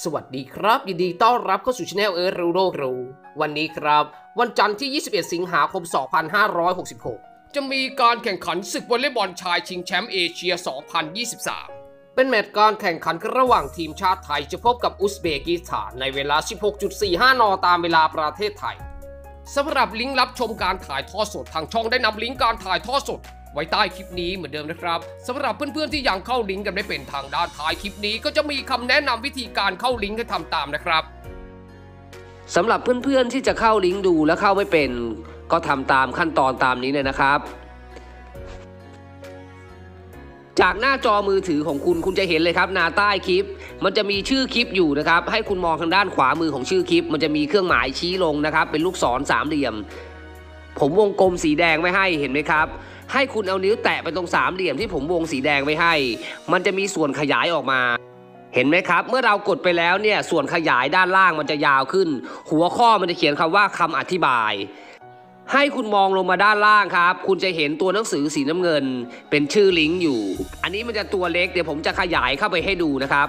สวัสดีครับ ยินดีต้อนรับเข้าสู่ช anel เอิร์ธรูโลกรู้วันนี้ครับ วันจันทร์ที่ 21 สิงหาคม 2566 จะมีการแข่งขันศึกวอลเลย์บอลชายชิงแชมป์เอเชีย 2023 เป็นแมตช์การแข่งขันระหว่างทีมชาติไทยจะพบกับอุซเบกิสถานในเวลา 16.45 น ตามเวลาประเทศไทยสำหรับลิงก์รับชมการถ่ายทอดสดทางช่องได้นำลิงก์การถ่ายทอดสด ไว้ใต้คลิปนี้เหมือนเดิมนะครับสำหรับเพื่อนๆที่ยังเข้าลิงก์กันไม่เป็นทางด้านท้ายคลิปนี้ ก็จะมีคำแนะนำวิธีการเข้าลิงก์ให้ทำตามนะครับสำหรับเพื่อนๆที่จะเข้าลิงก์ดูและเข้าไม่เป็น ก็ทำตามขั้นตอนตามนี้เลยนะครับ จากหน้าจอมือถือของคุณคุณจะเห็นเลยครับหน้าใต้คลิป มันจะมีชื่อคลิปอยู่นะครับ ให้คุณมองทางด้านขวามือของชื่อคลิป มันจะมีเครื่องหมายชี้ลงนะครับ เป็นลูกศรสามเหลี่ยม ผมวงกลมสีแดงไว้ให้เห็นไหมครับ ให้คุณเอานิ้วแตะไปตรงสามเหลี่ยมที่ผมวงสีแดงไว้ให้ มันจะมีส่วนขยายออกมา เห็นไหมครับ เมื่อเรากดไปแล้วเนี่ยส่วนขยายด้านล่างมันจะยาวขึ้น หัวข้อมันจะเขียนคำว่าคำอธิบาย ให้คุณมองลงมาด้านล่างครับ คุณจะเห็นตัวหนังสือสีน้ำเงิน เป็นชื่อลิงก์อยู่ อันนี้มันจะตัวเล็กเดี๋ยวผมจะขยายเข้าไปให้ดูนะครับ